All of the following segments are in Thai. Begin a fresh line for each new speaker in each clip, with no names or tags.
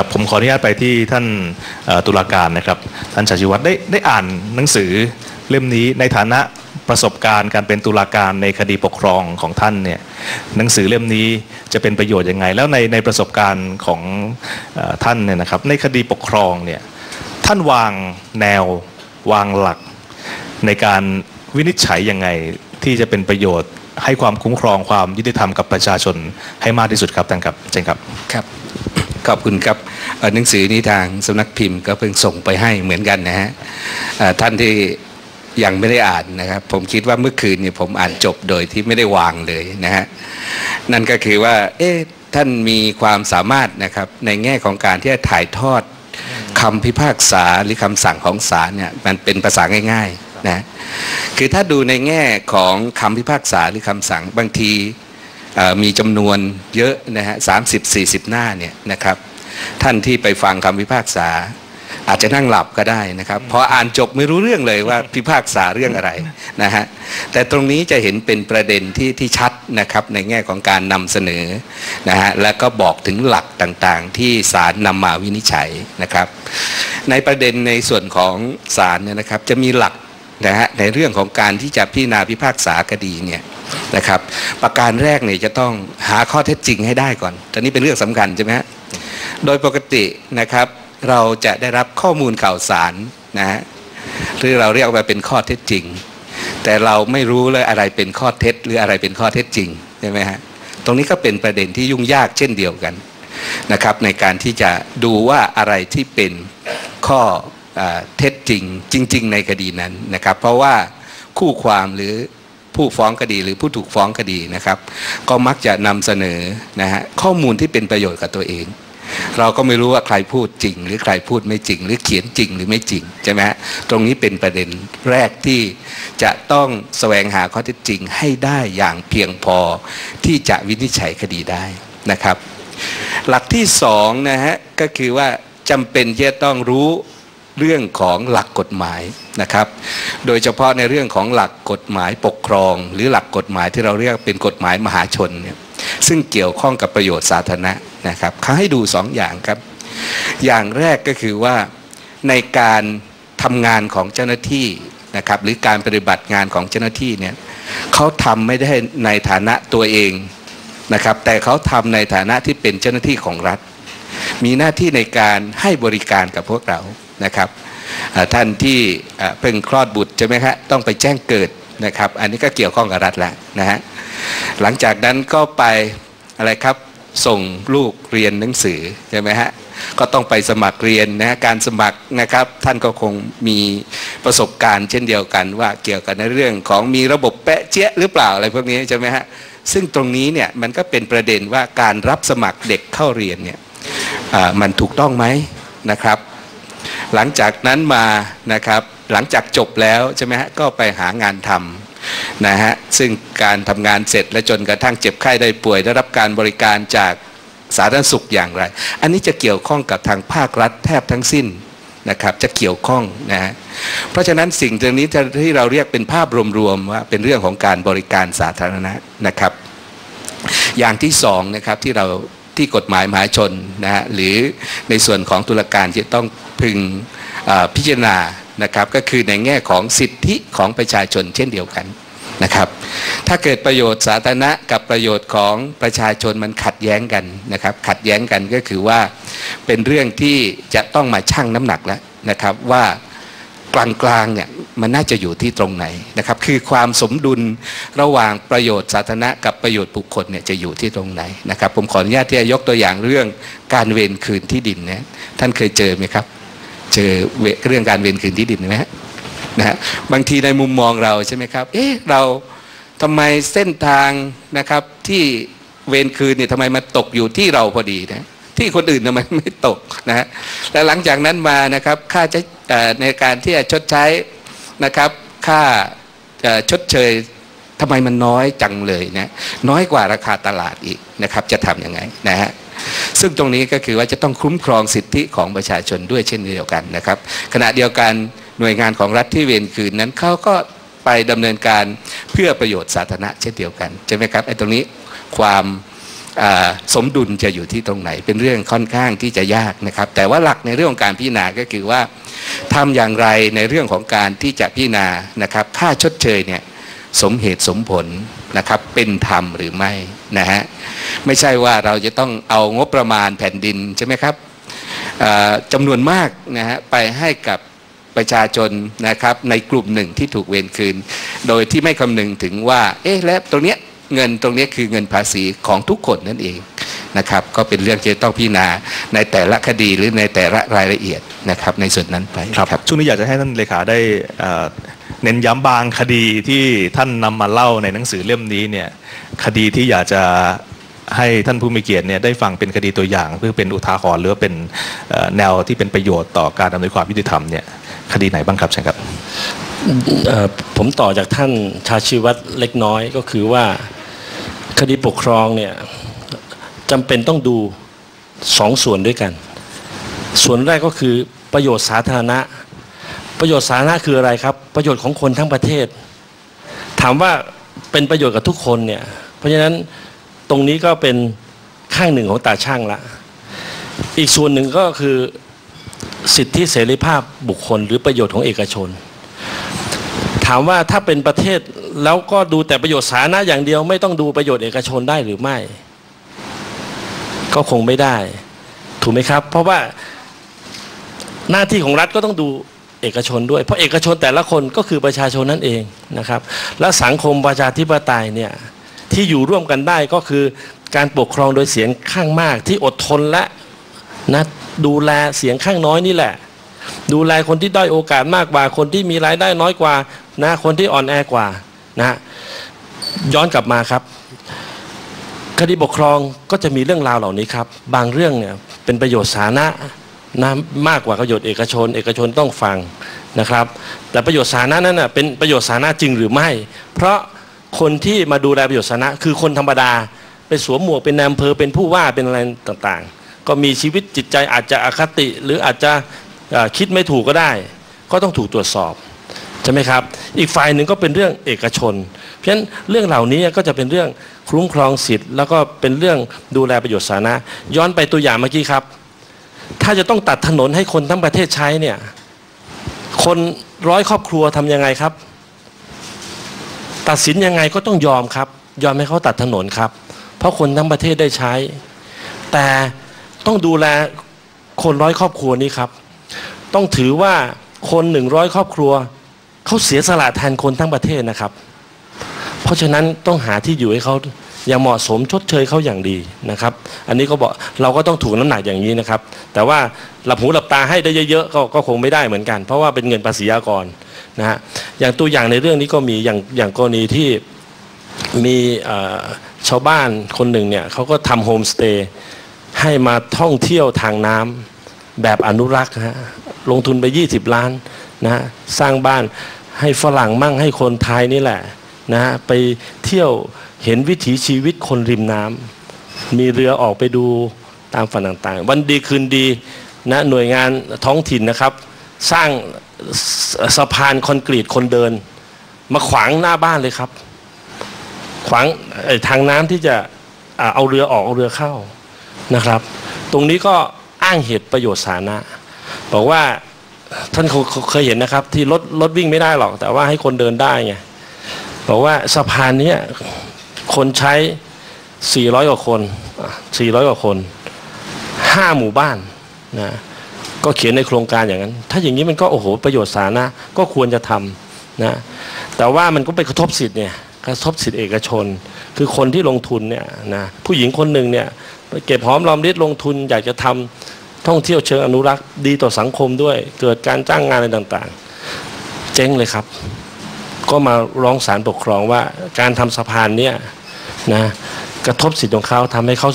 ครับผมขออนุญาตไปที่ท่านตุลาการนะครับ ท่านชัยชิวัตรได้ได้อ่านหนังสือเล่มนี้ในฐานะประสบการณ์การเป็นตุลาการในคดีปกครองของท่านเนี่ยหนังสือเล่มนี้จะเป็นประโยชน์ยังไง แล้วในในประสบการณ์ของท่านเนี่ยนะครับ ในคดีปกครองเนี่ยท่านวางแนววางหลัก ในการวินิจฉัยยังไงที่จะเป็นประโยชน์ให้ความคุ้มครองความยุติธรรมกับประชาชนให้มากที่สุดครับท่านครับเจนครับ
ครับ ขอบคุณครับหนังสือนี้ทางสำนักพิมพ์ก็เพิ่งส่งไปให้เหมือนกันนะฮะท่านที่ยังไม่ได้อ่านนะครับ ผมคิดว่าเมื่อคืนเนี่ยผมอ่านจบโดยที่ไม่ได้วางเลยนะฮะนั่นก็คือว่า เอ๊ะท่านมีความสามารถนะครับในแง่ของการที่จะถ่ายทอดคำพิพากษาหรือคำสั่งของศาลเนี่ยมันเป็นภาษาง่ายๆนะคือถ้าดูในแง่ของคำพิพากษาหรือคำสั่งบางที มีจำนวนเยอะนะฮะสามสิบสี่สิบหน้าเนี่ยนะครับ ท่านที่ไปฟังคำพิพากษา อาจจะนั่งหลับก็ได้นะครับพออ่านจบไม่รู้เรื่องเลยว่าพิพากษาเรื่องอะไรนะฮะแต่ตรงนี้จะเห็นเป็นประเด็นที่ที่ชัดนะครับในแง่ของการนำเสนอนะฮะแล้วก็บอกถึงหลักต่างๆ ที่ศาลนำมาวินิจฉัยนะครับ ในประเด็นในส่วนของศาลเนี่ยนะครับจะมีหลัก นะฮะในเรื่องของการที่จะพิจารณาพิพากษาคดีเนี่ยนะครับประการแรกเนี่ยจะต้องหาข้อเท็จจริงให้ได้ก่อนตอนนี้เป็นเรื่องสำคัญใช่ไหมฮะโดยปกตินะครับเราจะได้รับข้อมูลข่าวสารนะฮะหรือเราเรียกว่าเป็นข้อเท็จจริง แต่เราไม่รู้เลยอะไรเป็นข้อเท็จ หรืออะไรเป็นข้อเท็จจริงใช่ไหมฮะตรงนี้ก็เป็นประเด็นที่ยุ่งยากเช่นเดียวกันนะครับในการที่จะดูว่าอะไรที่เป็นข้อ เท็จจริงจริง ๆ ในคดีนั้นนะครับ เพราะว่าคู่ความหรือผู้ฟ้องคดีหรือผู้ถูกฟ้องคดีนะครับ ก็มักจะนำเสนอนะฮะข้อมูลที่เป็นประโยชน์กับตัวเอง เราก็ไม่รู้ว่าใครพูดจริง หรือใครพูดไม่จริง หรือเขียนจริงหรือไม่จริงใช่ไหมฮะตรงนี้เป็นประเด็นแรกที่จะต้องแสวงหาข้อเท็จจริงให้ได้อย่างเพียงพอที่จะวินิจฉัยคดีได้นะครับ หลักที่สองนะฮะก็คือว่าจำเป็นที่จะต้องรู้ เรื่องของหลักกฎหมายนะครับ โดยเฉพาะในเรื่องของหลักกฎหมายปกครอง หรือหลักกฎหมายที่เราเรียกเป็นกฎหมายมหาชนเนี่ยซึ่งเกี่ยวข้องกับประโยชน์สาธารณะนะครับเขาให้ดูสองอย่างครับ อย่างแรกก็คือว่าในการทำงานของเจ้าหน้าที่นะครับหรือการปฏิบัติงานของเจ้าหน้าที่เนี่ยเขาทำไม่ได้ในฐานะตัวเองนะครับแต่เขาทำในฐานะที่เป็นเจ้าหน้าที่ของรัฐ มีหน้าที่ในการให้บริการกับพวกเรา นะครับท่านที่เพิ่งคลอดบุตรใช่ไหมครับต้องไปแจ้งเกิดนะครับอันนี้ก็เกี่ยวข้องกับรัฐแล้วนะฮะหลังจากนั้นก็ไปอะไรครับส่งลูกเรียนหนังสือใช่ไหมฮะก็ต้องไปสมัครเรียนนะฮะการสมัครนะครับท่านก็คงมีประสบการณ์เช่นเดียวกันว่าเกี่ยวกับในเรื่องของมีระบบแปะเจ๊ะหรือเปล่าอะไรพวกนี้ใช่ไหมฮะซึ่งตรงนี้เนี่ยมันก็เป็นประเด็นว่าการรับสมัครเด็กเข้าเรียนเนี่ยมันถูกต้องไหมนะครับ หลังจากนั้นมานะครับหลังจากจบแล้วใช่ไหมฮะก็ไปหางานทำนะฮะซึ่งการทำงานเสร็จและจนกระทั่งเจ็บไข้ได้ป่วยได้รับการบริการจากสาธารณสุขอย่างไร อันนี้จะเกี่ยวข้องกับทางภาครัฐแทบทั้งสิ้นนะครับจะเกี่ยวข้องนะฮะเพราะฉะนั้นสิ่งตรงนี้ที่เราเรียกเป็นภาพรวมๆว่าเป็นเรื่องของการบริการสาธารณะนะครับ อย่างที่สองนะครับที่เรา ที่กฎหมายมหาชนนะฮะหรือในส่วนของตุลาการที่ต้องพึงพิจารณานะครับก็คือในแง่ของสิทธิของประชาชนเช่นเดียวกันนะครับ ถ้าเกิดประโยชน์สาธารณะกับประโยชน์ของประชาชนมันขัดแย้งกันนะครับ ขัดแย้งกันก็คือว่าเป็นเรื่องที่จะต้องมาชั่งน้ำหนักแล้วนะครับว่า กลางๆเนี่ยมันน่าจะอยู่ที่ตรงไหนนะครับ คือความสมดุลระหว่างประโยชน์สาธารณะกับประโยชน์บุคคลเนี่ยจะอยู่ที่ตรงไหนนะครับ ผมขออนุญาตที่จะยกตัวอย่างเรื่องการเวรคืนที่ดินเนี่ยท่านเคยเจอไหมครับ เจอเรื่องการเวรคืนที่ดินไหมฮะนะฮะบางทีในมุมมองเราใช่ไหมครับ เอ๊ะเราทำไมเส้นทางนะครับที่เวรคืนเนี่ยทำไมมาตกอยู่ที่เราพอดีนะ ที่คนอื่นทำไมไม่ตกนะฮะและหลังจากนั้นมานะครับค่าใช้ในการที่จะชดใช้นะครับค่าชดเชยทำไมมันน้อยจังเลยนะน้อยกว่าราคาตลาดอีกนะครับจะทำยังไงนะฮะซึ่งตรงนี้ก็คือว่าจะต้องคุ้มครองสิทธิของประชาชนด้วยเช่นเดียวกันนะครับ ขณะเดียวกันหน่วยงานของรัฐที่เวรคืนนั้นเขาก็ไปดำเนินการเพื่อประโยชน์สาธารณะเช่นเดียวกันใช่ไหมครับไอ้ตรงนี้ความ สมดุลจะอยู่ที่ตรงไหน เป็นเรื่องค่อนข้างที่จะยากนะครับ แต่ว่าหลักในเรื่องของการพิจารณาก็คือว่าทำอย่างไรในเรื่องของการที่จะพิจารณานะครับ ค่าชดเชยเนี่ยสมเหตุสมผลนะครับเป็นธรรมหรือไม่นะฮะไม่ใช่ว่าเราจะต้องเอางบประมาณแผ่นดินใช่ไหมครับอ่าจำนวนมากนะฮะไปให้กับประชาชนนะครับในกลุ่มหนึ่งที่ถูกเวรคืน โดยที่ไม่คำนึงถึงว่าเอ๊ะแล้วตรงเนี้ย เงินตรงเนี้ยคือเงินภาษีของทุกคนนั่นเองนะครับก็เป็นเรื่องที่จะต้องพิจารณาในแต่ละคดีหรือในแต่ละรายละเอียดนะครับในส่วนนั้นไป
ครับช่วงนี้อยากจะให้ท่านเลขาได้เอ่อเน้นย้ำบางคดีที่ท่านนำมาเล่าในหนังสือเล่มนี้เนี่ยคดีที่อยากจะให้ท่านผู้มีเกียรติเนี่ยได้ฟังเป็นคดีตัวอย่าง เพื่อเป็นอุทาหรณ์หรือว่าเป็นเอ่อแนวที่เป็นประโยชน์ต่อการดำเนินความยุติธรรมเนี่ยคดีไหนบ้างครับเชิญครับ
เอ่อผมต่อจากท่านชาชีวัตรเล็กน้อยก็คือว่า คดีปกครองเนี่ยจำเป็นต้องดูสองส่วนด้วยกัน ส่วนแรกก็คือประโยชน์สาธารณะ ประโยชน์สาธารณะคืออะไรครับ ประโยชน์ของคนทั้งประเทศ ถามว่าเป็นประโยชน์กับทุกคนเนี่ย เพราะฉะนั้นตรงนี้ก็เป็นข้างหนึ่งของตาช่างละ อีกส่วนหนึ่งก็คือสิทธิเสรีภาพบุคคล หรือประโยชน์ของเอกชน ถามว่าถ้าเป็นประเทศแล้วก็ดูแต่ประโยชน์สาธารณะอย่างเดียว ไม่ต้องดูประโยชน์เอกชนได้หรือไม่ ก็คงไม่ได้ ถูกไหมครับ เพราะว่าหน้าที่ของรัฐก็ต้องดูเอกชนด้วย เพราะเอกชนแต่ละคนก็คือประชาชนนั่นเองนะครับ และสังคมประชาธิปไตยเนี่ยที่อยู่ร่วมกันได้ก็คือการปกครองโดยเสียงข้างมากที่อดทนและนะดูแลเสียงข้างน้อยนี่แหละ ดูแลคนที่ด้อยโอกาสมากกว่า คนที่มีรายได้น้อยกว่า นะคนที่อ่อนแอกว่านะย้อนกลับมาครับ คดีปกครองก็จะมีเรื่องราวเหล่านี้ครับ บางเรื่องเนี่ยเป็นประโยชน์สาธารณะนะมากกว่าประโยชน์เอกชน เอกชนต้องฟังนะครับ แต่ประโยชน์สาธารณะนั้นนะเป็นประโยชน์สาธารณะจริงหรือไม่ เพราะคนที่มาดูแลประโยชน์สาธารณะคือคนธรรมดาไปสวมหมวกเป็นนายอำเภอเป็นผู้ว่าเป็นอะไรต่างๆ ก็มีชีวิตจิตใจอาจจะอคติหรืออาจจะคิดไม่ถูกก็ได้ ก็ต้องถูกตรวจสอบ ใช่ไหมครับ อีกฝ่ายหนึ่งก็เป็นเรื่องเอกชน เพราะฉะนั้นเรื่องเหล่านี้ก็จะเป็นเรื่องคุ้มครองสิทธิ์ แล้วก็เป็นเรื่องดูแลประโยชน์สาธารณะย้อนไปตัวอย่างเมื่อกี้ครับ ถ้าจะต้องตัดถนนให้คนทั้งประเทศใช้เนี่ยคนร้อยครอบครัวทำยังไงครับ ตัดสินยังไงก็ต้องยอมครับ ยอมให้เขาตัดถนนครับ เพราะคนทั้งประเทศได้ใช้ แต่ต้องดูแลคนร้อยครอบครัวนี้ครับ ต้องถือว่าคนหนึ่งร้อยครอบครัว เขาเสียสละแทนคนทั้งประเทศนะครับ เพราะฉะนั้นต้องหาที่อยู่ให้เขาอย่างเหมาะสมชดเชยเขาอย่างดีนะครับ อันนี้ก็บอกเราก็ต้องถูกน้ำหนักอย่างนี้นะครับ แต่ว่าหลับหูหลับตาให้ได้เยอะๆก็ก็คงไม่ได้เหมือนกัน เพราะว่าเป็นเงินภาษีอากรนะฮะอย่างตัวอย่างในเรื่องนี้ก็มีอย่างอย่างกรณีที่มีชาวบ้านคนหนึ่งเนี่ยเขาก็ทำโฮมสเตย์ให้มาท่องเที่ยวทางน้ำแบบอนุรักษ์ฮะลงทุนไป 20 ล้านนะฮะสร้างบ้าน ให้ฝรั่งมั่งให้คนไทยนี่แหละนะฮะไปเที่ยวเห็นวิถีชีวิตคนริมน้ำมีเรือออกไปดูตามฝั่งต่างๆ วันดีคืนดีนะหน่วยงานท้องถิ่นนะครับ สร้างสะพานคอนกรีตคนเดิน มาขวางหน้าบ้านเลยครับ ขวางทางน้ำที่จะเอาเรือออกเอาเรือเข้านะครับ ตรงนี้ก็อ้างเหตุประโยชน์สาธารณะบอกว่า ท่านคเคยเห็นนะครับ ที่รถรถวิ่งไม่ได้หรอก แต่ว่าให้คนเดินได้ไงบอกว่าสะพานนี้คนใช้ 400 กว่าคน 400 กว่าคน 5 หมู่บ้านนะก็เขียนในโครงการอย่างนั้น ถ้าอย่างนี้มันก็โอ้โหประโยชน์สาธารณะก็ควรจะทำนะแต่ว่ามันก็ไปกระทบสิทธิ์เนี่ยกระทบสิทธิเอกชน คือคนที่ลงทุนเนี่ยนะผู้หญิงคนหนึ่งเนี่ยไปเก็บหอมรอมริบลงทุนอยากจะทำ ท่องเที่ยวเชิงอนุรักษ์ดีต่อสังคมด้วย เกิดการจ้างงานอะไรต่างๆ เจ๊งเลยครับ ก็มาร้องศาลปกครองว่าการทำสะพานเนี่ยนะกระทบสิทธิ์ของเขาทำให้เขา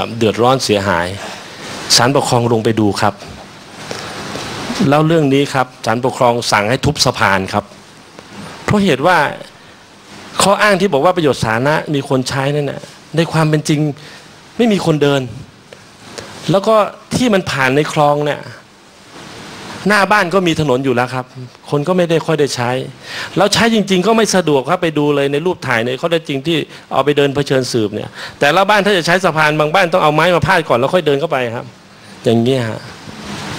าเดือดร้อนเสียหายศาลปกครองลงไปดูครับ แล้วเรื่องนี้ครับศาลปกครองสั่งให้ทุบสะพานครับ เพราะเหตุว่าข้ออ้างที่บอกว่าประโยชน์สาธารณะมีคนใช้นั่นน่ะในความเป็นจริงไม่มีคนเดิน แล้วก็ ที่มันผ่านในคลองเนี่ยหน้าบ้านก็มีถนนอยู่แล้วครับ คนก็ไม่ได้ค่อยได้ใช้ แล้วใช้จริง ๆ ก็ไม่สะดวกครับไปดูเลยในรูปถ่ายในข้อได้จริงที่เอาไปเดินเผชิญสืบเนี่ย แต่ละบ้านถ้าจะใช้สะพานบางบ้านต้องเอาไม้มาพาดก่อนแล้วค่อยเดินเข้าไปครับ อย่างเงี้ยฮะ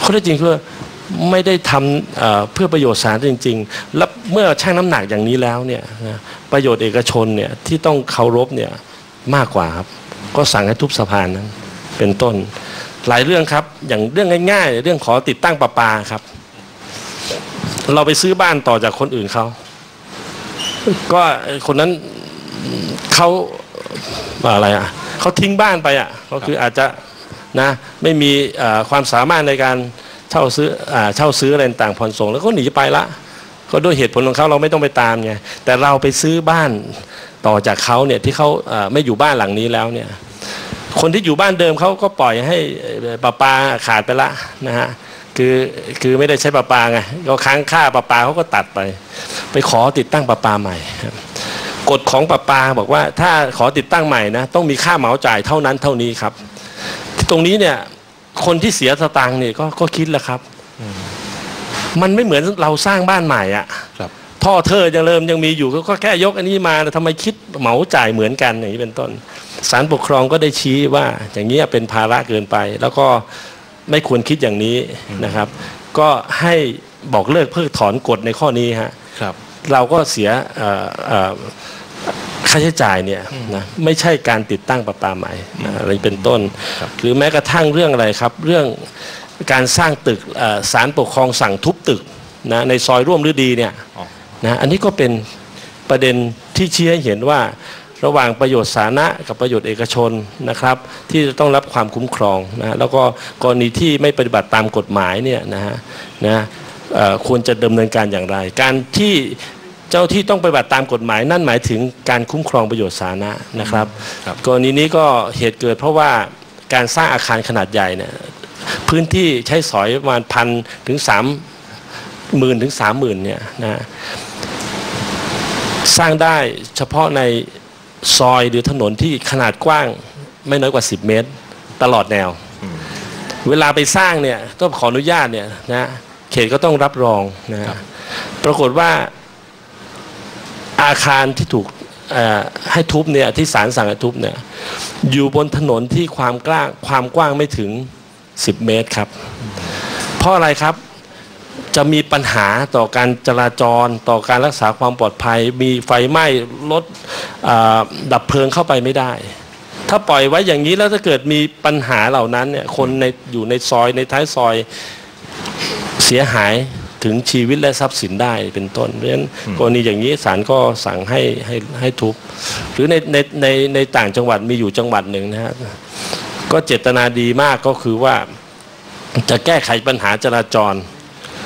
ข้อได้จริงคือไม่ได้ทำเอ่อเพื่อประโยชน์สาธารณะจริง ๆ แล้วเมื่อชั่งน้ำหนักอย่างนี้แล้วเนี่ยประโยชน์เอกชนเนี่ยที่ต้องเคารพเนี่ยมากกว่าครับ ก็สั่งให้ทุบสะพานนั้นเป็นต้น หลายเรื่องครับ อย่างเรื่องง่ายๆ เรื่องขอติดตั้งประปาครับ เราไปซื้อบ้านต่อจากคนอื่นเขา ก็คนนั้นเขาอะไรอะเขาทิ้งบ้านไปอะก็คืออาจจะนะไม่มีความสามารถในการเช่าซื้ออเช่าซื้ออะไรต่างผ่อนส่ง แล้วก็หนีไปละ ก็ด้วยเหตุผลของเขาเราไม่ต้องไปตามไงแต่เราไปซื้อบ้านต่อจากเขาเนี่ยที่เขาไม่อยู่บ้านหลังนี้แล้วเนี่ย คนที่อยู่บ้านเดิมเขาก็ปล่อยให้เอ่อประปาขาดไปละนะฮะคือคือไม่ได้ใช้ประปาไงก็ค้างค่าประปาเขาก็ตัดไป ไปขอติดตั้งประปาใหม่ครับกฎของประปาบอกว่าถ้าขอติดตั้งใหม่นะต้องมีค่าเหมาจ่ายเท่านั้นเท่านี้ครับ ตรงนี้เนี่ยคนที่เสียสตางค์เนี่ยก็ก็คิดแล้วครับมันไม่เหมือนเราสร้างบ้านใหม่อะ
ครับ
ท่อเธอยังเริ่มยังมีอยู่ก็ก็แค่ยกอันนี้มาแต่ทำไมคิดเหมาจ่ายเหมือนกันอย่างนี้เป็นต้น ศาลปกครองก็ได้ชี้ว่าอย่างนี้ยเป็นภาระเกินไป แล้วก็ไม่ควรคิดอย่างนี้นะครับ ก็ให้บอกเลิกเพิกถอนกฎในข้อนี้ฮะ
ครับ
เราก็เสียเอ่อเอ่อค่าใช้จ่ายเนี่ยนะไม่ใช่การติดตั้งประปาใหม่นะอะไรเป็นต้น
ครับ
หรือแม้กระทั่งเรื่องอะไรครับ เรื่องการสร้างตึกเอ่อศาลปกครองสั่งทุบตึกนะในซอยร่วมฤดีเนี่ย
อ๋อ
นะอันนี้ก็เป็นประเด็นที่ชี้ให้เห็นว่า ระหว่างประโยชน์สาธารณะกับประโยชน์เอกชนนะครับ ที่จะต้องรับความคุ้มครองนะแล้วก็กรณีที่ไม่ปฏิบัติตามกฎหมายเนี่ยนะฮะนะเอ่อควรจะดำเนินการอย่างไร การที่เจ้าที่ต้องปฏิบัติตามกฎหมาย นั่นหมายถึงการคุ้มครองประโยชน์สาธารณะนะครับ
ครับ
กรณีนี้ก็เหตุเกิดเพราะว่าการสร้างอาคารขนาดใหญ่เนี่ยพื้นที่ใช้สอยประมาณพันถึงสามหมื่นถึงสามหมื่นเนี่ยนะสร้างได้เฉพาะใน ซอยหรือถนนที่ขนาดกว้างไม่น้อยกว่า 10 เมตร ตลอดแนว เวลาไปสร้างเนี่ยต้องขออนุญาตเนี่ยนะเขตก็ต้องรับรองนะปรากฏว่าอาคารที่ถูกเอ่อให้ทุบเนี่ยที่ศาลสั่งให้ทุบเนี่ยอยู่บนถนนที่ความกว้างความกว้างไม่ถึง 10 เมตรครับ เพราะอะไรครับ จะมีปัญหาต่อการจราจร ต่อการรักษาความปลอดภัย มีไฟไหม้รถอ่าดับเพลิงเข้าไปไม่ได้ ถ้าปล่อยไว้อย่างนี้แล้วถ้าเกิดมีปัญหาเหล่านั้นเนี่ยคนในอยู่ในซอยในท้ายซอยเสียหายถึงชีวิตและทรัพย์สินได้เป็นต้นเพราะฉะนั้นกรณีอย่างนี้ศาลก็สั่งให้ให้ให้ทุบหรือในในในในต่างจังหวัดมีอยู่จังหวัดหนึ่งนะฮะก็เจตนาดีมากก็คือว่าจะแก้ไขปัญหาจราจร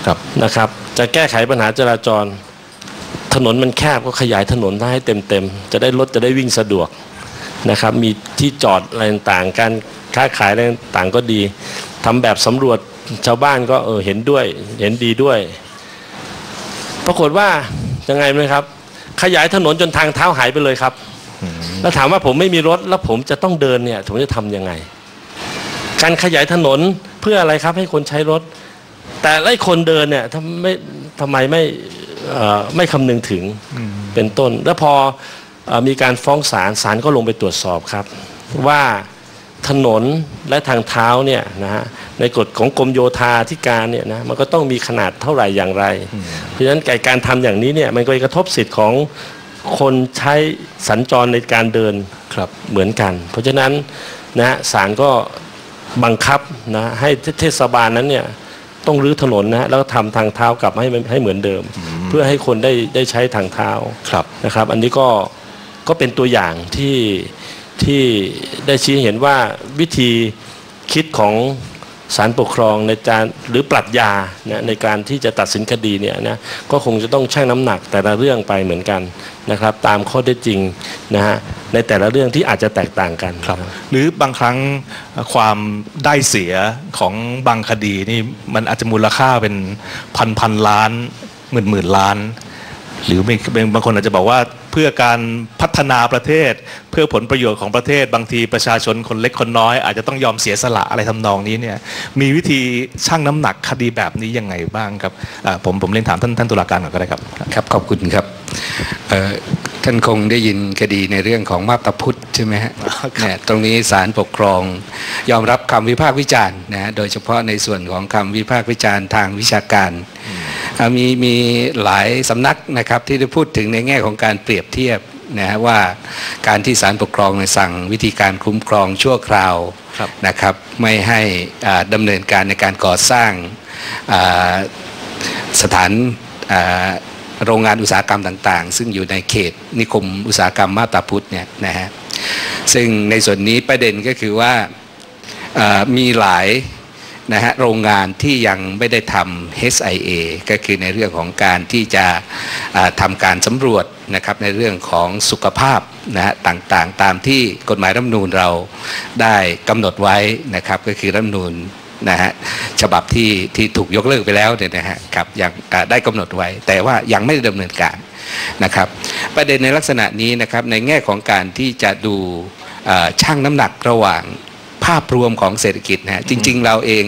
ครับ
นะครับ จะแก้ไขปัญหาจราจร ถนนมันแคบก็ขยายถนนให้เต็มๆ จะได้รถจะได้วิ่งสะดวกนะครับ มีที่จอดอะไรต่างๆ การค้าขายอะไรต่างๆก็ดีทำแบบสำรวจชาวบ้านก็เออเห็นด้วยเห็นดีด้วย ปรากฏว่ายังไงไหมครับ ขยายถนนจนทางเท้าหายไปเลยครับแล้วถามว่าผมไม่มีรถแล้วผมจะต้องเดินเนี่ยผมจะทำยังไง การขยายถนนเพื่ออะไรครับให้คนใช้รถ แต่ไอ้คนเดินเนี่ยทำไม่ทำไมไม่เอ่อไม่คำนึงถึงเป็นต้น แล้วพอเอ่อมีการฟ้องศาลศาลก็ลงไปตรวจสอบครับ ว่าถนนและทางเท้าเนี่ยนะฮะในกฎของกรมโยธาธิการเนี่ยนะมันก็ต้องมีขนาดเท่าไหร่อย่างไร เพราะฉะนั้นไก่การทำอย่างนี้เนี่ยมันก็ไปกระทบสิทธิ์ของคนใช้สัญจรในการเดิน
ครับ
เหมือนกัน เพราะฉะนั้นนะศาลก็บังคับนะให้เทศบาลนั้นเนี่ย ต้องรื้อถนนนะฮะแล้วก็ทำทางเท้ากลับให้ให้เหมือนเดิม เพื่อให้คนได้ได้ใช้ทางเท้า
ครับ
นะครับ อันนี้ก็ก็เป็นตัวอย่างที่ที่ได้ชี้ให้เห็นว่าวิธีคิดของ ศาลปกครองในการหรือปรัชญานะในการที่จะตัดสินคดีเนี่ยนะก็คงจะต้องชั่งน้ำหนักแต่ละเรื่องไปเหมือนกันนะครับตามข้อได้จริงนะฮะในแต่ละเรื่องที่อาจจะแตกต่างกัน
ครับ หรือบางครั้งความได้เสียของบางคดีนี่มันอาจจะมูลค่าเป็นพันพันล้านหมื่นหมื่นล้าน หรือไม่บางคนอาจจะบอกว่า เพื่อการพัฒนาประเทศ เพื่อผลประโยชน์ของประเทศ บางทีประชาชนคนเล็กคนน้อย อาจจะต้องยอมเสียสละอะไรทำนองนี้เนี่ยมีวิธีชั่งน้ำหนักคดีแบบนี้ยังไงบ้างครับผมผมเรียนถามท่านท่านตุลาการก่อนก็ได้ครับ
ครับขอบคุณครับ ท่านคงได้ยินคดีในเรื่องของมาบตาพุทธใช่ไหมฮะ
ครับ
เนี่ยตรงนี้ศาลปกครอง ยอมรับคำวิพากษ์วิจารณ์นะฮะโดยเฉพาะในส่วนของคำวิพากษ์วิจารณ์ทางวิชาการอ่ามีมีหลายสำนักนะครับที่ได้พูดถึงในแง่ของการเปรียบเทียบนะฮะว่าการที่ศาลปกครองเนี่ยสั่งวิธีการคุ้มครองชั่วคราว
ครับ
นะครับไม่ให้อ่าดำเนินการในการก่อสร้างอ่าสถานอ่า โรงงานอุตสาหกรรมต่างๆ ซึ่งอยู่ในเขตนิคมอุตสาหกรรมมาตาพุทธเนี่ยนะฮะซึ่งในส่วนนี้ประเด็นก็คือว่ามีหลายนะฮะโรงงานที่ยังไม่ได้ทำ HIA ก็คือในเรื่องของการที่จะทำการสำรวจนะครับในเรื่องของสุขภาพนะฮะต่างๆ ตามที่กฎหมายรัฐมนูญเราได้กำหนดไว้นะครับก็คือรัฐมนูญ นะฮะฉบับที่ที่ถูกยกเลิกไปแล้วเนี่ยนะฮะครับยังอ่าได้กำหนดไว้ แต่ว่ายังไม่ได้ดำเนินการนะครับ ประเด็นในลักษณะนี้นะครับในแง่ของการที่จะดูอ่าช่างน้ำหนักระหว่างภาพรวมของเศรษฐกิจนะฮะจริง ๆ เราเอง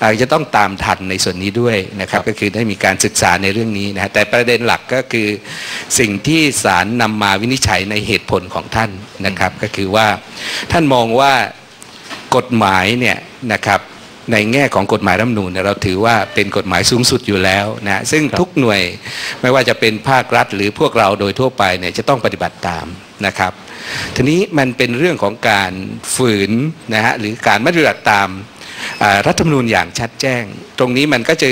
อาจะต้องตามทันในส่วนนี้ด้วยนะครับ ก็คือได้มีการศึกษาในเรื่องนี้นะฮะแต่ประเด็นหลักก็คือสิ่งที่ศาลนำมาวินิจฉัยในเหตุผลของท่านนะครับ ก็คือว่าท่านมองว่ากฎหมายเนี่ยนะครับ ในแง่ของกฎหมายรัฐธรรมนูญเนี่ยเราถือว่าเป็นกฎหมายสูงสุดอยู่แล้วนะซึ่งทุกหน่วยไม่ว่าจะเป็นภาครัฐ หรือพวกเราโดยทั่วไปเนี่ยจะต้องปฏิบัติตามนะครับ ทีนี้มันเป็นเรื่องของการฝืนนะฮะหรือการไม่ปฏิบัติตามอ่ารัฐธรรมนูญอย่างชัดแจ้ง ตรงนี้มันก็จะ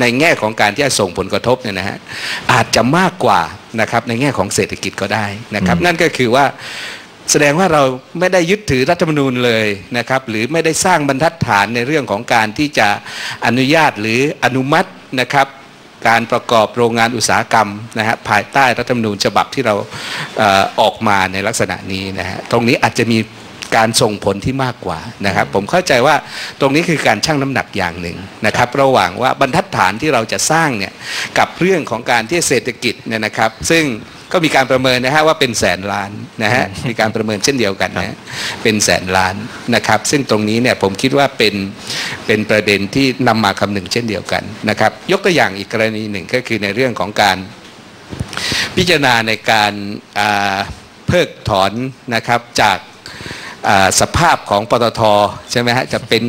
ในแง่ของการที่จะส่งผลกระทบเนี่ยนะฮะอาจจะมากกว่านะครับในแง่ของเศรษฐกิจก็ได้นะครับ นั่นก็คือว่า แสดงว่าเราไม่ได้ยึดถือรัฐธรรมนูญเลยนะครับหรือไม่ได้สร้างบรรทัดฐานในเรื่องของการที่จะอนุญาตหรืออนุมัตินะครับการประกอบโรงงานอุตสาหกรรมนะฮะภายใต้รัฐธรรมนูญฉบับที่เราเออออกมาในลักษณะนี้นะฮะตรงนี้อาจจะมีการส่งผลที่มากกว่านะครับ ผมเข้าใจว่าตรงนี้คือการชั่งน้ำหนักอย่างหนึ่งนะครับ ระหว่างว่าบรรทัดฐานที่เราจะสร้างเนี่ยกับเรื่องของการที่เศรษฐกิจเนี่ยนะครับ ซึ่ง ก็มีการประเมินนะฮะว่าเป็นแสนล้านนะฮะมีการประเมินเช่นเดียวกันนะฮะเป็นแสนล้านนะครับ ซึ่งตรงนี้เนี่ยผมคิดว่าเป็นเป็นประเด็นที่นำมาคำนึงเช่นเดียวกันนะครับ ยกตัวอย่างอีกกรณีหนึ่งก็คือในเรื่องของการพิจารณาในการอ่าเพิกถอนนะครับจากอ่าสภาพของปตทใช่ไหมฮะจะเป็น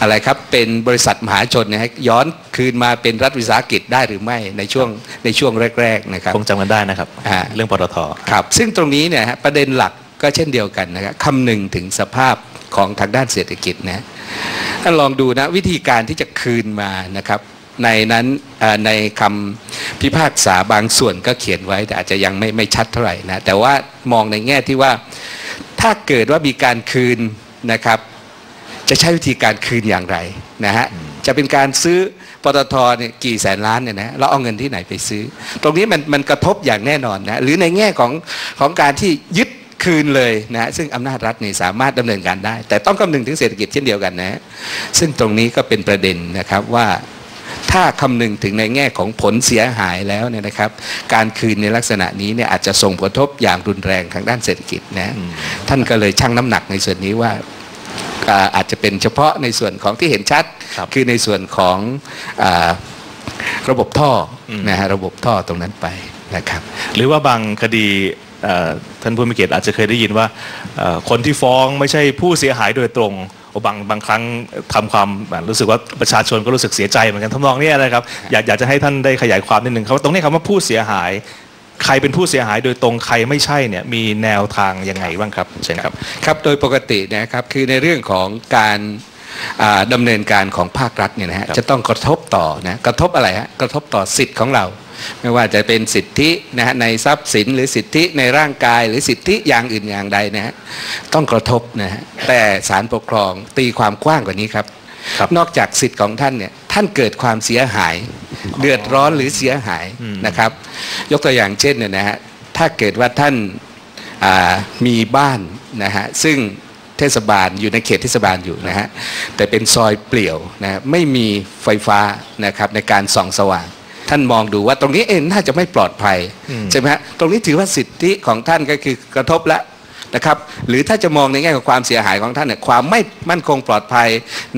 อะไรครับเป็นบริษัทมหาชนเนี่ยให้ย้อนคืนมาเป็นรัฐวิสาหกิจได้หรือไม่ในช่วงในช่วงแรกๆนะครับ
คงจำกันได้นะครับ
อ่า
เรื่องปตท
ครับ ซึ่งตรงนี้เนี่ยฮะประเด็นหลักก็เช่นเดียวกันนะครับคำนึงถึงสภาพของทางด้านเศรษฐกิจนะท่านลองดูนะวิธีการที่จะคืนมานะครับในนั้นเอ่อในคำพิพากษาบางส่วนก็เขียนไว้แต่อาจจะยังไม่ไม่ชัดเท่าไหร่นะแต่ว่ามองในแง่ที่ว่าถ้าเกิดว่ามีการคืนนะครับ จะใช้วิธีการคืนอย่างไรนะฮะจะเป็นการซื้อปตทเนี่ยกี่แสนล้านเนี่ยนะเราเอาเงินที่ไหนไปซื้อ ตรงนี้มันมันกระทบอย่างแน่นอนนะหรือในแง่ของของการที่ยึดคืนเลยนะฮะซึ่งอำนาจรัฐนี่สามารถดำเนินการได้ แต่ต้องคำนึงถึงเศรษฐกิจเช่นเดียวกันนะฮะซึ่งตรงนี้ก็เป็นประเด็นนะครับว่าถ้าคำนึงถึงในแง่ของผลเสียหายแล้วเนี่ยนะครับ การคืนในลักษณะนี้เนี่ยอาจจะส่งผลกระทบอย่างรุนแรงทางด้านเศรษฐกิจนะท่านก็เลยชั่งน้ำหนักในส่วนนี้ว่า อ่าอาจจะเป็นเฉพาะในส่วนของที่เห็นชัด
ครับ
อในส่วนของอาระบบท่ออ
ม
นะฮะระบบท่อตรงนั้นไปนะครับ
หรือว่าบางคดีเอ่อท่านผู้มีเกียรติอาจจะเคยได้ยินว่าเอ่อคนที่ฟ้องไม่ใช่ผู้เสียหายโดยตรงโอ้บางบางครั้งทำความแบบรู้สึกว่าประชาชนก็รู้สึกเสียใจเหมือนกันทำนองเนี้ยนะครับอยากอยากจะให้ท่านได้ขยายความนิดนึงครับว่าตรงนี้คำว่าผู้เสียหาย ใครเป็นผู้เสียหายโดยตรงใครไม่ใช่เนี่ยมีแนวทางยังไงบ้างครับเช่นครับ
ครับโดยปกตินะครับคือในเรื่องของการอ่าดำเนินการของภาครัฐเนี่ยนะฮะ
ครับ
จะต้องกระทบต่อนะกระทบอะไรฮะกระทบต่อสิทธิ์ของเรา ไม่ว่าจะเป็นสิทธินะฮะในทรัพย์สินหรือสิทธิในร่างกาย หรือสิทธิอย่างอื่นอย่างใดนะฮะต้องกระทบนะฮะแต่ศาลปกครองตีความกว้างกว่านี้ครับ
ครับ
นอกจากสิทธิ์ของท่านเนี่ยท่านเกิดความเสียหาย เดือดร้อนหรือเสียหาย
อืม
นะครับ ยกตัวอย่างเช่นเนี่ยนะฮะถ้าเกิดว่าท่านอ่ามีบ้านนะฮะซึ่งเทศบาลอยู่ในเขตเทศบาลอยู่นะฮะแต่เป็นซอยเปลี่ยวนะฮะไม่มีไฟฟ้านะครับในการส่องสว่าง ท่านมองดูว่าตรงนี้เองน่าจะไม่ปลอดภัย
อืม
ใช่ไหมฮะตรงนี้ถือว่าสิทธิของท่านก็คือกระทบแล้ว นะครับหรือถ้าจะมองในแง่ของความเสียหายของท่านเนี่ยความไม่มั่นคงปลอดภัย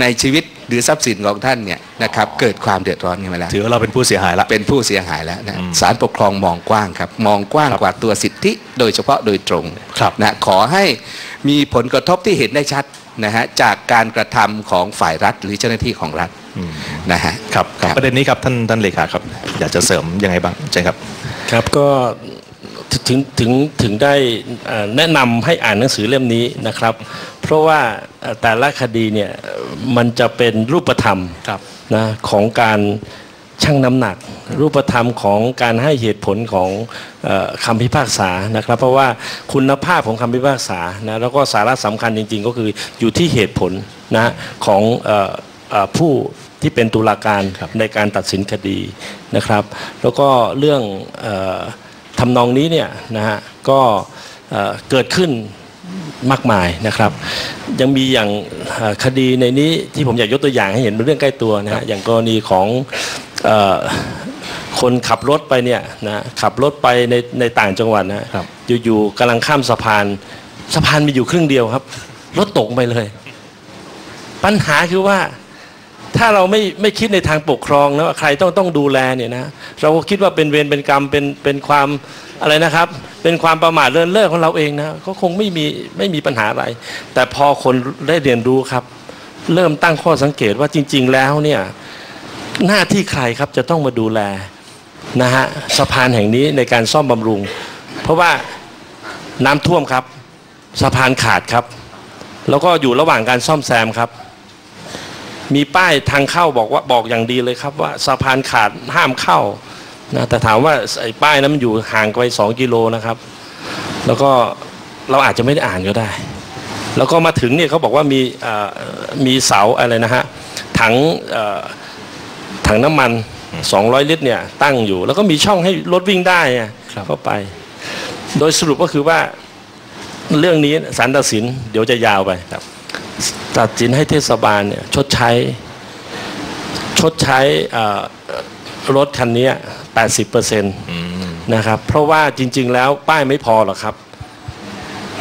ในชีวิตหรือทรัพย์สินของท่านเนี่ยนะครับเกิดความเดือดร้อนขึ้นมาแล้ว
ถือว่าเราเป็นผู้เสียหายละ
เป็นผู้เสียหายแล้วนะ
อืม
ศาลปกครองมองกว้างครับมองกว้าง
ครับ
กว่าตัวสิทธิ โดยเฉพาะโดยตรง
ครับ
นะขอให้มีผลกระทบที่เห็นได้ชัดนะฮะจากการกระทำของฝ่ายรัฐหรือเจ้าหน้าที่ของรัฐ
อืม
นะฮะ
ครับครับประเด็นนี้ครับท่านท่านเลขาครับ อยากจะเสริมยังไงบ้างใช่ครับ
ครับก็ ถึงถึงถึงได้เอ่อแนะนำให้อ่านหนังสือเล่มนี้นะครับ เพราะว่าเอ่อแต่ละคดีเนี่ยมันจะเป็นรูปธรรม
ครับ
นะของการชั่งน้ำหนัก รูปธรรมของการให้เหตุผลของเออคำพิพากษานะครับ เพราะว่าคุณภาพของคำพิพากษานะแล้วก็สาระสำคัญจริง ๆ ก็คืออยู่ที่เหตุผลนะของเออเอ่อผู้ที่เป็นตุลาการ
ครับ
ในการตัดสินคดีนะครับ แล้วก็เรื่องเออ ทำนองนี้เนี่ยนะฮะก็เอ่อเกิดขึ้นมากมายนะครับ ยังมีอย่างเอ่อคดีในนี้ที่ผมอยากยกตัวอย่างให้เห็นเป็นเรื่องใกล้ตัวนะฮะอย่างกรณีของเออคนขับรถไปเนี่ยนะขับรถไปในในต่างจังหวัดนะฮะ
ครับ
อยู่ๆกำลังข้ามสะพานสะพานมีอยู่ครึ่งเดียวครับ รถตกไปเลย ปัญหาคือว่า ถ้าเราไม่ไม่คิดในทางปกครองนะว่าใครต้องต้องดูแลเนี่ยนะเราก็คิดว่าเป็นเวรเป็นกรรมเป็นเป็นความอะไรนะครับ เป็นความประมาทเลินเล่อของเราเองนะก็คงไม่มีไม่มีปัญหาอะไร แต่พอคนได้เรียนรู้ครับ เริ่มตั้งข้อสังเกตว่าจริง ๆ แล้วเนี่ยหน้าที่ใครครับจะต้องมาดูแลนะฮะสะพานแห่งนี้ในการซ่อมบำรุง เพราะว่าน้ำท่วมครับ สะพานขาดครับ แล้วก็อยู่ระหว่างการซ่อมแซมครับ มีป้ายทางเข้าบอกว่าบอกอย่างดีเลยครับว่าสะพานขาดห้ามเข้านะแต่ถามว่าไอ้ป้ายนั้นมันอยู่ห่างไปสองกิโลนะครับ แล้วก็เราอาจจะไม่ได้อ่านก็ได้ แล้วก็มาถึงเนี่ยเขาบอกว่ามีเอ่อมีเสาอะไรนะฮะถังเอ่อถังน้ำมัน 200 ลิตรเนี่ยตั้งอยู่ แล้วก็มีช่องให้รถวิ่งได้อะ
ครับ
เข้าไป โดยสรุปก็คือว่าเรื่องนี้สารตัดสินเดี๋ยวจะยาวไป ตัดสินให้เทศบาลเนี่ยชดใช้ ชดใช้เอ่อรถคันนี้80%เปอร์เซ็นต์
อืม
นะครับ เพราะว่าจริง ๆ แล้วป้ายไม่พอหรอกครับ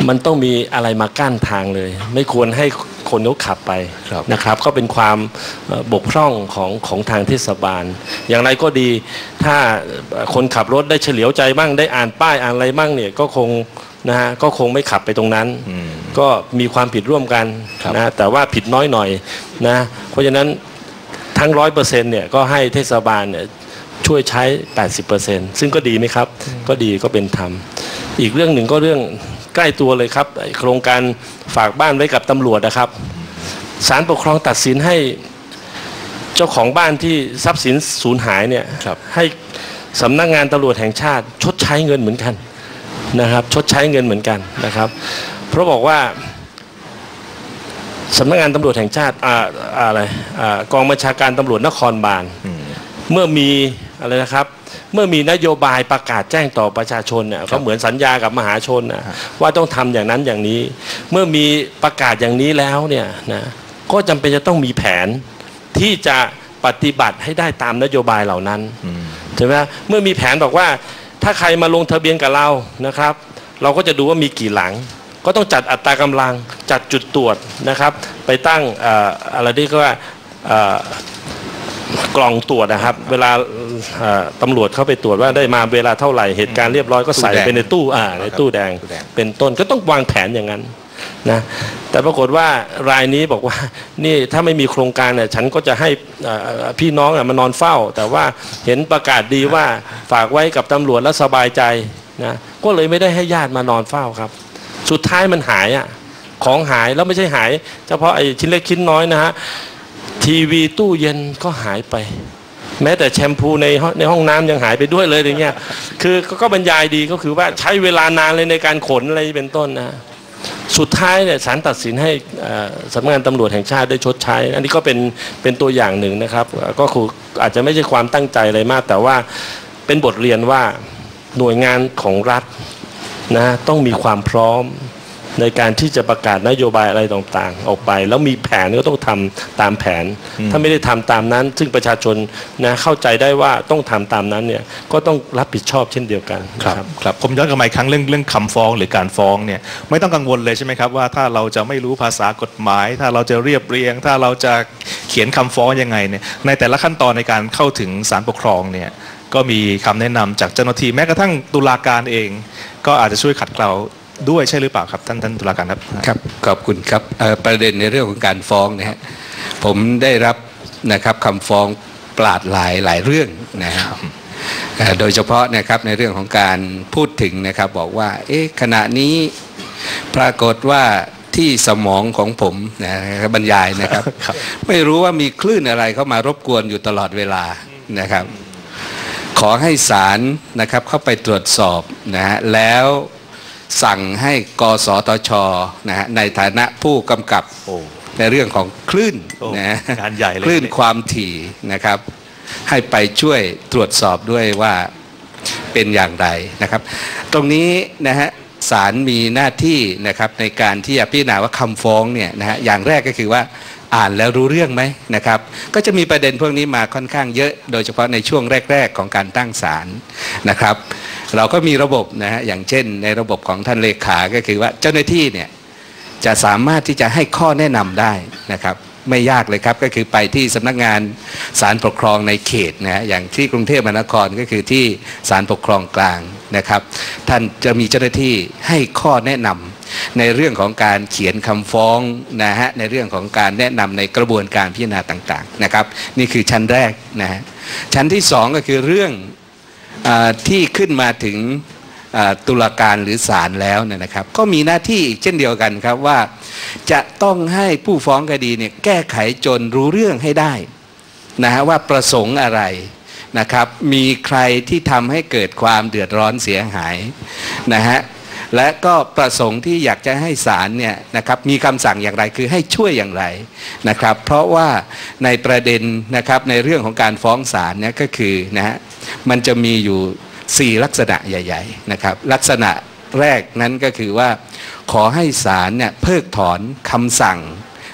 มันต้องมีอะไรมากั้นทางเลย ไม่ควรให้คนเขาขับไป
ครับ
นะครับ ก็เป็นความเอ่อบกพร่องของของทางเทศบาล อย่างไรก็ดีถ้าคนขับรถได้เฉลียวใจบ้างได้อ่านป้ายอ่านอะไรบ้างเนี่ยก็คงนะฮะก็คงไม่ขับไปตรงนั้น
อืม
ก็มีความผิดร่วมกัน
ครับ
นะแต่ว่าผิดน้อยหน่อยนะเพราะฉะนั้นทั้งร้อยเปอร์เซ็นต์เนี่ยก็ให้เทศบาลเนี่ยช่วยใช้ 80%ซึ่งก็ดีไหมครับ ก็ดีก็เป็นธรรม อีกเรื่องหนึ่งก็เรื่องใกล้ตัวเลยครับไอ้โครงการฝากบ้านไว้กับตำรวจนะครับศาลปกครองตัดสินให้เจ้าของบ้านที่ทรัพย์สินสูญหายเนี่ย
ครับ
ให้สำนักงานตำรวจแห่งชาติ ชดใช้เงินเหมือนกันนะครับ ชดใช้เงินเหมือนกันนะครับ เพราะบอกว่าสำนักงานตำรวจแห่งชาติอ่าอ่าอะไรอ่ากองบัญชาการตำรวจนครบาล
อืม
เมื่อมีอะไรนะครับ เมื่อมีนโยบายประกาศแจ้งต่อประชาชนเนี่ยก็เหมือนสัญญากับมหาชนนะว่าต้องทำอย่างนั้นอย่างนี้ เมื่อมีประกาศอย่างนี้แล้วเนี่ยนะก็จำเป็นจะต้องมีแผนที่จะปฏิบัติให้ได้ตามนโยบายเหล่านั้น
อืม
ใช่ไหมเมื่อมีแผนบอกว่าถ้าใครมาลงทะเบียนกับเรานะครับ เราก็จะดูว่ามีกี่หลัง ก็ต้องจัดอัตรากำลังจัดจุดตรวจนะครับ ไปตั้งเอ่ออะไรที่ก็ว่าเอ่อกล่องตรวจนะครับ เวลาเอ่อตำรวจเข้าไปตรวจว่าได้มาเวลาเท่าไหร่เหตุการณ์เรียบร้อยก็ใส่
ตู้แดง
ไปในตู้อ่าในตู้แดง
ตู้แดง
เป็นต้นก็ต้องวางแผนอย่างนั้นนะแต่ปรากฏว่ารายนี้บอกว่านี่ถ้าไม่มีโครงการเนี่ยฉันก็จะให้เอ่อพี่น้องน่ะมานอนเฝ้า แต่ว่าเห็นประกาศดีว่าฝากไว้กับตำรวจแล้วสบายใจนะก็เลยไม่ได้ให้ญาติมานอนเฝ้าครับ สุดท้ายมันหายอะของหายแล้วไม่ใช่หาย เฉพาะไอ้ชิ้นเล็กชิ้นน้อยนะฮะทีวีตู้เย็นก็หายไป แม้แต่แชมพูในในห้องน้ำยังหายไปด้วยเลยอย่างเงี้ยคือก็ก็บรรยายดีก็คือว่าใช้เวลานานเลยในการขนอะไรเป็นต้นนะสุดท้ายเนี่ยศาลตัดสินให้สำนักงานตำรวจแห่งชาติได้ชดใช้ อันนี้ก็เป็นเป็นตัวอย่างหนึ่งนะครับ ก็คืออาจจะไม่ใช่ความตั้งใจอะไรมาก แต่ว่าเป็นบทเรียนว่าหน่วยงานของรัฐ นะต้องมีความพร้อมในการที่จะประกาศนโยบายอะไรต่างๆ ออกไป แล้วมีแผนก็ต้องทำตามแผน ถ้าไม่ได้ทำตามนั้น ซึ่งประชาชนนะเข้าใจได้ว่าต้องทำตามนั้นเนี่ยก็ต้องรับผิดชอบเช่นเดียวกัน
ครับ
นะ
ครับผมย้อนกลับมาอีกครั้งเรื่องเรื่องคำฟ้องหรือการฟ้องเนี่ยไม่ต้องกังวลเลยใช่ไหมครับว่าถ้าเราจะไม่รู้ภาษากฎหมาย ถ้าเราจะเรียบเรียง ถ้าเราจะเขียนคำฟ้องยังไงเนี่ยในแต่ละขั้นตอนในการเข้าถึงศาลปกครองเนี่ย ก็มีคำแนะนำจากเจ้าหน้าที่แม้กระทั่งตุลาการเอง ก็อาจจะช่วยขัดเกลาด้วยใช่หรือเปล่าครับท่านท่านตุลาการครับ
ครับขอบคุณครับเอ่อประเด็นในเรื่องของการฟ้องนะฮะผมได้รับนะครับคำฟ้องปราดหลายหลายเรื่องนะครับเอ่อโดยเฉพาะนะครับในเรื่องของการพูดถึงนะครับบอกว่าเอ๊ะขณะนี้ปรากฏว่าที่สมองของผมนะครับบรรยายนะครับ
ครับ
ไม่รู้ว่ามีคลื่นอะไรเข้ามารบกวนอยู่ตลอดเวลานะครับ ขอให้ศาลนะครับเข้าไปตรวจสอบนะฮะแล้วสั่งให้กสทชนะฮะในฐานะผู้กำกับ
โอ้
ในเรื่องของคลื่น
โอ้
นะฮะ
งานใหญ่เลย
คลื่นความถี่นะครับ ให้ไปช่วยตรวจสอบด้วยว่าเป็นอย่างไรนะครับ ตรงนี้นะฮะศาลมีหน้าที่นะครับในการที่จะพิจารณาว่าคำฟ้องเนี่ยนะฮะอย่างแรกก็คือว่า อ่านแล้วรู้เรื่องไหมนะครับ ก็จะมีประเด็นพวกนี้มาค่อนข้างเยอะโดยเฉพาะในช่วงแรก ๆ ของการตั้งศาลนะครับ เราก็มีระบบนะฮะอย่างเช่น ในระบบของท่านเลขาก็คือว่าเจ้าหน้าที่เนี่ยจะสามารถที่จะให้ข้อแนะนำได้นะครับ ไม่ยากเลยครับ ก็คือไปที่สำนักงานศาลปกครองในเขตนะฮะอย่างที่กรุงเทพมหานครก็คือที่ศาลปกครองกลางนะครับ ท่านจะมีเจ้าหน้าที่ให้ข้อแนะนำในเรื่องของการเขียนคำฟ้องนะฮะในเรื่องของการแนะนำในกระบวนการพิจารณาต่างๆนะครับ นี่คือชั้นแรกนะฮะชั้นที่สองก็คือเรื่องอที่ขึ้นมาถึง ตุลาการหรือศาลแล้วเนี่ยนะครับ ก็มีหน้าที่อีกเช่นเดียวกันครับว่า จะต้องให้ผู้ฟ้องคดีเนี่ยแก้ไขจนรู้เรื่องให้ได้นะฮะว่าประสงค์อะไรนะครับ มีใครที่ทำให้เกิดความเดือดร้อนเสียหายนะฮะและก็ประสงค์ที่อยากจะให้ศาลเนี่ยนะครับมีคำสั่งอย่างไรคือให้ช่วยอย่างไรนะครับ เพราะว่าในประเด็นนะครับในเรื่องของการฟ้องศาลเนี่ยก็คือนะฮะมันจะมีอยู่ 4 ลักษณะใหญ่ๆนะครับลักษณะแรกนั้นก็คือว่า ขอให้ศาลเนี่ยเพิกถอนคำสั่ง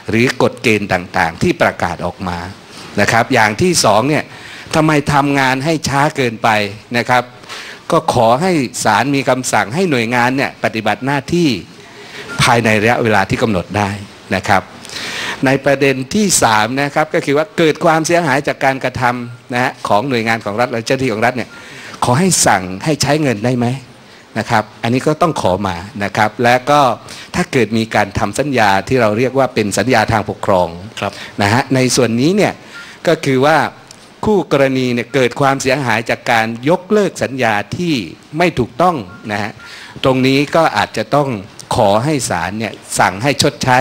หรือกฎเกณฑ์ต่างๆ ที่ประกาศออกมานะครับ อย่างที่สองเนี่ยทำไมทำงานให้ช้าเกินไปนะครับ ก็ขอให้ศาลมีคำสั่งให้หน่วยงานเนี่ยปฏิบัติหน้าที่ภายในระยะเวลาที่กำหนดได้นะครับ ในประเด็นที่3นะครับก็คือว่าเกิดความเสียหายจากการกระทำนะฮะของหน่วยงานของรัฐและเจ้าหน้าที่ของรัฐเนี่ย ขอให้สั่งให้ใช้เงินได้ไหมนะครับ อันนี้ก็ต้องขอมานะครับ และก็ถ้าเกิดมีการทำสัญญาที่เราเรียกว่าเป็นสัญญาทางปกครอง
ครับ
นะฮะในส่วนนี้เนี่ยก็คือว่าคู่กรณีเนี่ยเกิดความเสียหายจากการยกเลิกสัญญาที่ไม่ถูกต้องนะฮะตรงนี้ก็อาจจะต้องขอให้ศาลเนี่ยสั่งให้ชดใช้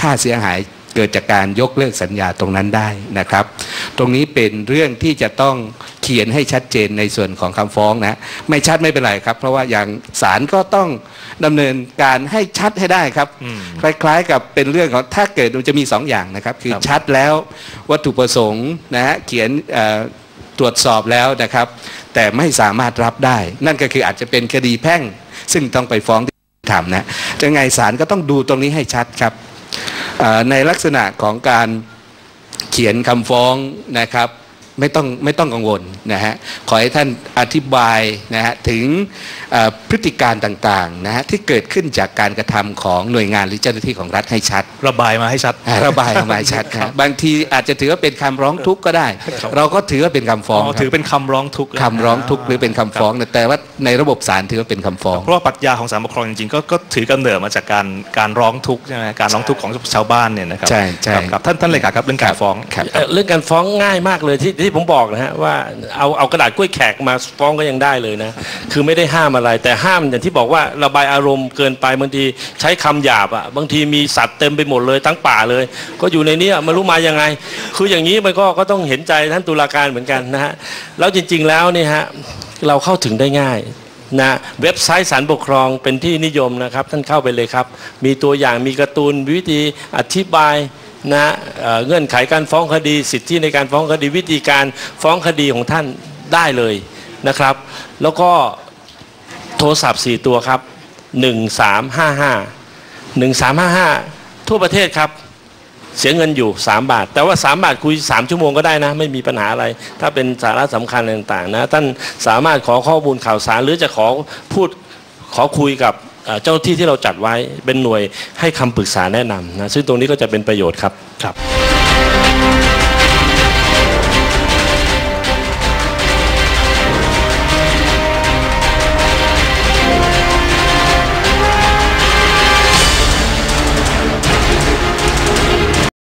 ค่าเสียหาย เกิดจากการยกเลิกสัญญาตรงนั้นได้นะครับ ตรงนี้เป็นเรื่องที่จะต้องเขียนให้ชัดเจนในส่วนของคำฟ้องนะไม่ชัดไม่เป็นไรครับ เพราะว่าอย่างศาลก็ต้องดำเนินการให้ชัดให้ได้ครับ
อืม
คล้ายๆ กับเป็นเรื่องของถ้าเกิดมันจะมีสองอย่างนะครับ คือ
ครับ
ชัดแล้ววัตถุประสงค์นะฮะเขียนเอ่อตรวจสอบแล้วนะครับ แต่ไม่สามารถรับได้ นั่นก็คืออาจจะเป็นคดีแพ่ง ซึ่งต้องไปฟ้องที่ทำนะจะไงศาลก็ต้องดูตรงนี้ให้ชัดครับเอ่อ ในลักษณะของการเขียนคำฟ้องนะครับไม่ต้องไม่ต้องกังวลนะฮะขอให้ท่านอธิบายนะฮะถึง พฤติการต่างๆนะฮะที่เกิดขึ้นจากการกระทำของหน่วยงานหรือเจ้าหน้าที่ของรัฐให้ชัด
ระบายมาให้ชัด
อ่าระบายออกมาให้ชัดครับบางทีอาจจะถือว่าเป็นคำร้องทุกข์ก็ได้
ครับ
เราก็ถือว่าเป็นคำฟ้อง
อ๋อ
ครับ
ถือเป็นคำร้องทุกข์
คำร้องทุกข์หรือเป็นคำฟ้องนะแต่ว่าในระบบศาลถือว่าเป็นคำฟ้อง
เพราะว่าปรัชญาของศาลปกครองจริงๆก็ก็ถือกำเนิดมาจากการการร้องทุกข์ใช่ไหมการร้องทุกข์ของชาวบ้านเนี่ยนะครับ
ใช่ใช่
ครับครับท่านท่านเลขาครับเรื่องการฟ้อง
ครับ
เอ่อเรื่องการฟ้องง่ายมากเลยที่ที่ผมบอกนะฮะว่าเอาเอากระดาษกล้วยแขกมาฟ้องก็ยังได้เลยนะคือไม่ได้ห้ามอะไร แต่ห้ามอย่างที่บอกว่าระบายอารมณ์เกินไปบางทีใช้คำหยาบอะบางทีมีสัตว์เต็มไปหมดเลยทั้งป่าเลย ก็อยู่ในนี้ไม่รู้มายังไง คืออย่างนี้มันก็ก็ต้องเห็นใจท่านตุลาการเหมือนกันนะฮะแล้วจริง ๆแล้วนี่ฮะเราเข้าถึงได้ง่ายนะเว็บไซต์ศาลปกครองเป็นที่นิยมนะครับ ท่านเข้าไปเลยครับ มีตัวอย่างมีการ์ตูนวิธีอธิบายนะเเงื่อนไขการฟ้องคดีสิทธิในการฟ้องคดีวิธีการฟ้องคดีของท่านได้เลยนะครับ แล้วก็ โทรศัพท์ 4 ตัวครับ 1355 1355 ทั่วประเทศครับ เสียเงินอยู่ 3 บาท แต่ว่า 3 บาทคุย 3 ชั่วโมงก็ได้นะ ไม่มีปัญหาอะไร ถ้าเป็นสาระสำคัญต่างๆนะท่านสามารถขอข้อมูลข่าวสาร หรือจะขอพูดขอคุยกับเจ้าที่ที่เราจัดไว้เป็นหน่วยให้คำปรึกษาแนะนำนะซึ่งตรงนี้ก็จะเป็นประโยชน์ครับ
ครับ